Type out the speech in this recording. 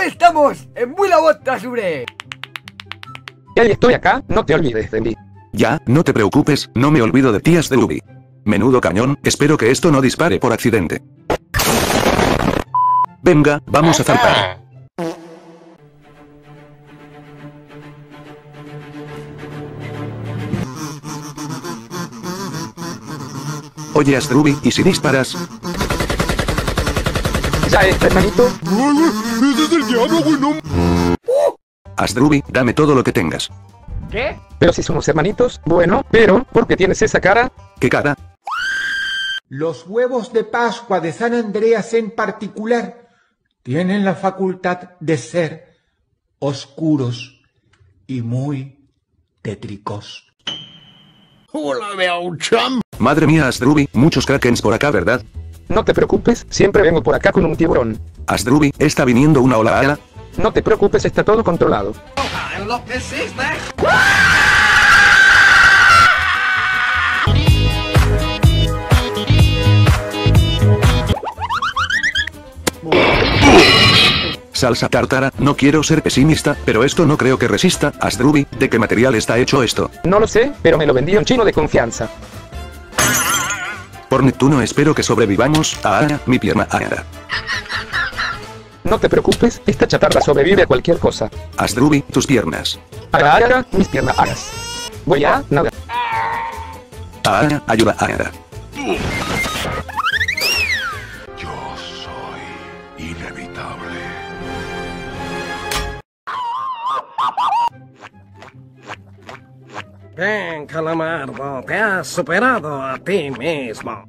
Hoy estamos en Muy la Bota, Sure. Y ahí estoy acá, no te olvides de mí. Ya, no te preocupes, no me olvido de tías de Ubi. Menudo cañón, espero que esto no dispare por accidente. Venga, vamos a zarpar. Oye Astrubi, ¿y si disparas? Ya hermanito. ¡Ese es el diablo, güey! ¡No! Asdrubi, dame todo lo que tengas. ¿Qué? Pero si somos hermanitos, bueno, pero, ¿por qué tienes esa cara? ¿Qué cara? Los huevos de Pascua de San Andreas en particular tienen la facultad de ser oscuros y muy tétricos. ¡Hola! Madre mía Asdrubi, muchos krakens por acá, ¿verdad? No te preocupes, siempre vengo por acá con un tiburón. Asdrubi, está viniendo una ola ala. No te preocupes, está todo controlado. Salsa tártara, no quiero ser pesimista, pero esto no creo que resista. Asdrubi, ¿de qué material está hecho esto? No lo sé, pero me lo vendió un chino de confianza. Por Neptuno espero que sobrevivamos. Ah, mi pierna ara. No te preocupes, esta chatarra sobrevive a cualquier cosa. Asdrubi, tus piernas. Haga, haga, mis piernas hagas. Voy a nada. Ah, ayuda ara. ¡Eh, calamardo! ¡Te has superado a ti mismo!